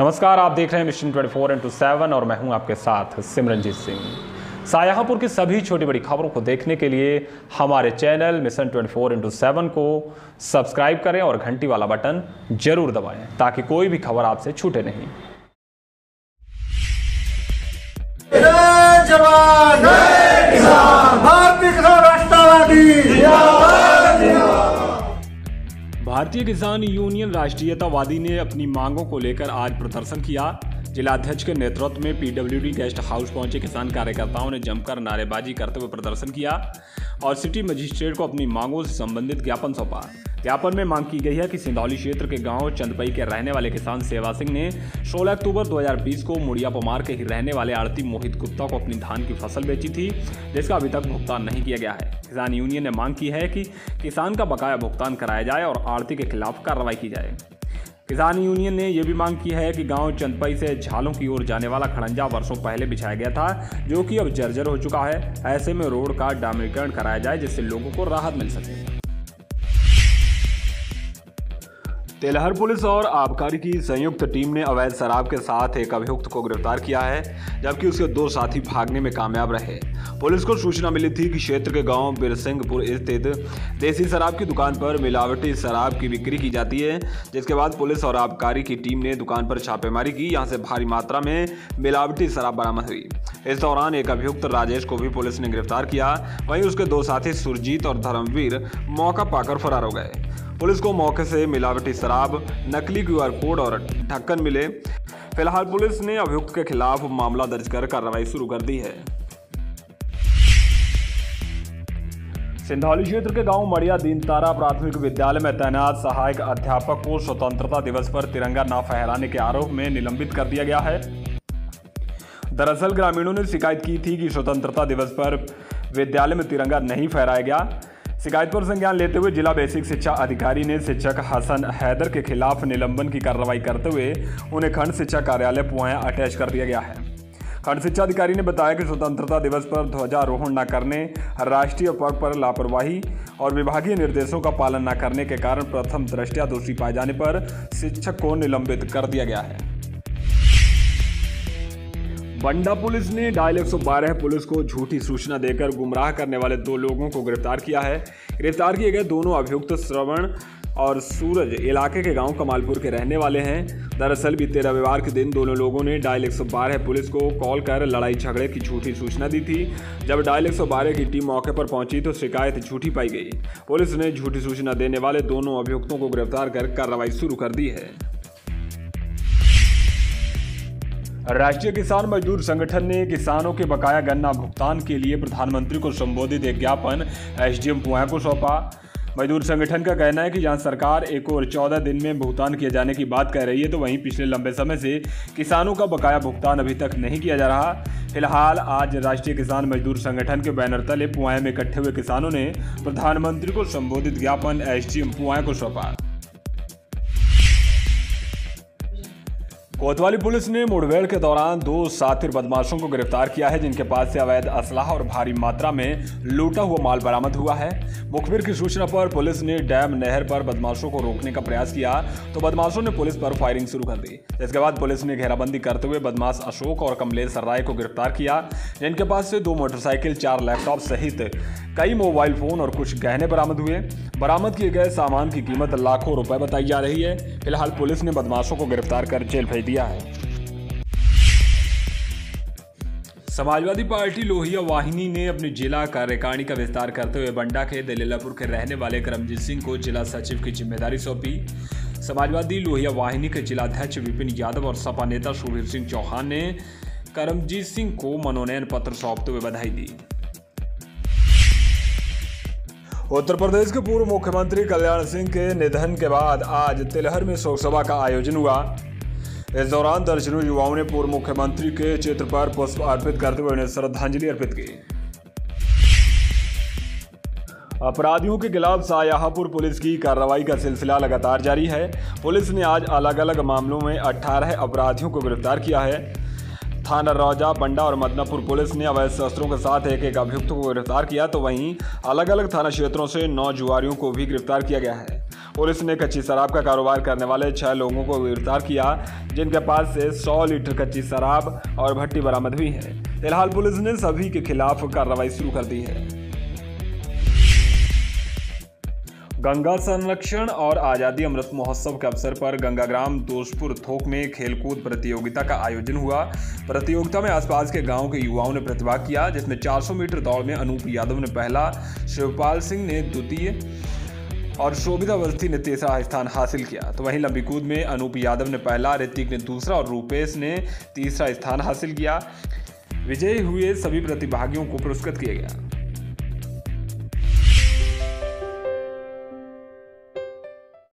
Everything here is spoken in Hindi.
नमस्कार, आप देख रहे हैं मिशन 24 फोर इंटू सेवन और मैं हूँ आपके साथ सिमरनजीत सिंह। शाहजहांपुर की सभी छोटी बड़ी खबरों को देखने के लिए हमारे channel mission 24 four into seven को सब्सक्राइब करें और घंटी वाला बटन ज़रूर दबाएँ ताकि कोई भी खबर आपसे छूटे नहीं। जवान भारतीय किसान यूनियन राष्ट्रीयतावादी ने अपनी मांगों को लेकर आज प्रदर्शन किया। जिलाध्यक्ष के नेतृत्व में पीडब्ल्यूडी गेस्ट हाउस पहुँचे किसान कार्यकर्ताओं ने जमकर नारेबाजी करते हुए प्रदर्शन किया और सिटी मजिस्ट्रेट को अपनी मांगों से संबंधित ज्ञापन सौंपा। ज्ञापन में मांग की गई है कि सिंधौली क्षेत्र के गाँव चंदपई के रहने वाले किसान सेवा सिंह ने 16 अक्टूबर 2020 को मुड़िया पमार के ही रहने वाले आड़ती मोहित गुप्ता को अपनी धान की फ़सल बेची थी, जिसका अभी तक भुगतान नहीं किया गया है। किसान यूनियन ने मांग की है कि किसान का बकाया भुगतान कराया जाए और आड़ती के खिलाफ कार्रवाई की जाए। किसान यूनियन ने यह भी मांग की है कि गाँव चंदपई से झालों की ओर जाने वाला खड़ंजा वर्षों पहले बिछाया गया था, जो कि अब जर्जर हो चुका है। ऐसे में रोड का डामरीकरण कराया जाए, जिससे लोगों को राहत मिल सके। तेलहर पुलिस और आबकारी की संयुक्त टीम ने अवैध शराब के साथ एक अभियुक्त को गिरफ़्तार किया है, जबकि उसके दो साथी भागने में कामयाब रहे। पुलिस को सूचना मिली थी कि क्षेत्र के गाँव बिरसिंहपुर स्थित देसी शराब की दुकान पर मिलावटी शराब की बिक्री की जाती है, जिसके बाद पुलिस और आबकारी की टीम ने दुकान पर छापेमारी की। यहाँ से भारी मात्रा में मिलावटी शराब बरामद हुई। इस दौरान एक अभियुक्त राजेश को भी पुलिस ने गिरफ़्तार किया। वहीं उसके दो साथी सुरजीत और धर्मवीर मौका पाकर फरार हो गए। पुलिस को मौके से मिलावटी शराब, नकली क्यूआर कोड और ढक्कन मिले। फ़िलहाल पुलिस ने अभियुक्त के खिलाफ मामला दर्ज कर कार्रवाई शुरू कर दी है। सिंधौली क्षेत्र के गाँव मड़िया दीनतारा प्राथमिक विद्यालय में तैनात सहायक अध्यापक को स्वतंत्रता दिवस पर तिरंगा न फहराने के आरोप में निलंबित कर दिया गया है। दरअसल ग्रामीणों ने शिकायत की थी कि स्वतंत्रता दिवस पर विद्यालय में तिरंगा नहीं फहराया गया। शिकायत पर संज्ञान लेते हुए जिला बेसिक शिक्षा अधिकारी ने शिक्षक हसन हैदर के खिलाफ निलंबन की कार्रवाई करते हुए उन्हें खंड शिक्षा कार्यालय पुआया अटैच कर दिया गया है। खंड शिक्षा अधिकारी ने बताया कि स्वतंत्रता दिवस पर ध्वजारोहण न करने, राष्ट्रीय पग पर लापरवाही और विभागीय निर्देशों का पालन न करने के कारण प्रथम दृष्टया दोषी पाए जाने पर शिक्षक को निलंबित कर दिया गया है। बंडा पुलिस ने डायल 112 पुलिस को झूठी सूचना देकर गुमराह करने वाले दो लोगों को गिरफ़्तार किया है। गिरफ़्तार किए गए दोनों अभियुक्त श्रवण और सूरज इलाके के गाँव कमालपुर के रहने वाले हैं। दरअसल बीते रविवार के दिन दोनों लोगों ने डायल 112 पुलिस को कॉल कर लड़ाई झगड़े की झूठी सूचना दी थी। जब डायल 112 की टीम मौके पर पहुँची तो शिकायत झूठी पाई गई। पुलिस ने झूठी सूचना देने वाले दोनों अभियुक्तों को गिरफ़्तार कर कार्रवाई शुरू कर दी है। राष्ट्रीय किसान मजदूर संगठन ने किसानों के बकाया गन्ना भुगतान के लिए प्रधानमंत्री को संबोधित एक ज्ञापन एसडीएम पुआ को सौंपा मजदूर संगठन का कहना है कि जहाँ सरकार एक और चौदह दिन में भुगतान किए जाने की बात कह रही है तो वहीं पिछले लंबे समय से किसानों का बकाया भुगतान अभी तक नहीं किया जा रहा। फ़िलहाल, आज राष्ट्रीय किसान मजदूर संगठन के बैनर तले पुआए में इकट्ठे हुए किसानों ने प्रधानमंत्री को संबोधित ज्ञापन एस डी को सौंपा। कोतवाली पुलिस ने मुठभेड़ के दौरान दो सातिर बदमाशों को गिरफ़्तार किया है, जिनके पास से अवैध असलाह और भारी मात्रा में लूटा हुआ माल बरामद हुआ है। मुखबिर की सूचना पर पुलिस ने डैम नहर पर बदमाशों को रोकने का प्रयास किया तो बदमाशों ने पुलिस पर फायरिंग शुरू कर दी। इसके बाद पुलिस ने घेराबंदी करते हुए बदमाश अशोक और कमलेश राय को गिरफ़्तार किया, जिनके पास से दो मोटरसाइकिल, चार लैपटॉप सहित कई मोबाइल फ़ोन और कुछ गहने बरामद हुए। बरामद किए गए सामान की कीमत लाखों रुपए बताई जा रही है। फ़िलहाल पुलिस ने बदमाशों को गिरफ़्तार कर जेल भेज दिया है। समाजवादी पार्टी लोहिया वाहिनी ने अपनी जिला कार्यकारिणी का विस्तार करते हुए बंडा के दलीलापुर के रहने वाले करमजीत सिंह को जिला सचिव की ज़िम्मेदारी सौंपी। समाजवादी लोहिया वाहिनी के जिलाध्यक्ष विपिन यादव और सपा नेता सुबीर सिंह चौहान ने करमजीत सिंह को मनोनयन पत्र सौंपते हुए बधाई दी। उत्तर प्रदेश के पूर्व मुख्यमंत्री कल्याण सिंह के निधन के बाद आज तिलहर में शोक सभा का आयोजन हुआ। इस दौरान दर्जनों युवाओं ने पूर्व मुख्यमंत्री के चित्र पर पुष्प अर्पित करते हुए उन्हें श्रद्धांजलि अर्पित की। अपराधियों के खिलाफ शाहजहांपुर पुलिस की कार्रवाई का सिलसिला लगातार जारी है। पुलिस ने आज अलग अलग मामलों में 18 अपराधियों को गिरफ़्तार किया है। थाना रौजा बंडा और मदनापुर पुलिस ने अवैध शस्त्रों के साथ एक एक अभियुक्त को गिरफ़्तार किया तो वहीं अलग अलग थाना क्षेत्रों से नौ जुआरियों को भी गिरफ़्तार किया गया है। पुलिस ने कच्ची शराब का कारोबार करने वाले छह लोगों को गिरफ़्तार किया, जिनके पास से 100 लीटर कच्ची शराब और भट्टी बरामद हुई है। फ़िलहाल पुलिस ने सभी के खिलाफ कार्रवाई शुरू कर दी है। गंगा संरक्षण और आज़ादी अमृत महोत्सव के अवसर पर गंगाग्राम दोषपुर थोक में खेलकूद प्रतियोगिता का आयोजन हुआ। प्रतियोगिता में आसपास के गाँव के युवाओं ने प्रतिभाग किया, जिसमें 400 मीटर दौड़ में अनूप यादव ने पहला, शिवपाल सिंह ने द्वितीय और शोभिता अवस्थी ने तीसरा स्थान हासिल किया। तो वहीं लंबी कूद में अनूप यादव ने पहला, ऋतिक ने दूसरा और रूपेश ने तीसरा स्थान हासिल किया। विजयी हुए सभी प्रतिभागियों को पुरस्कृत किया गया।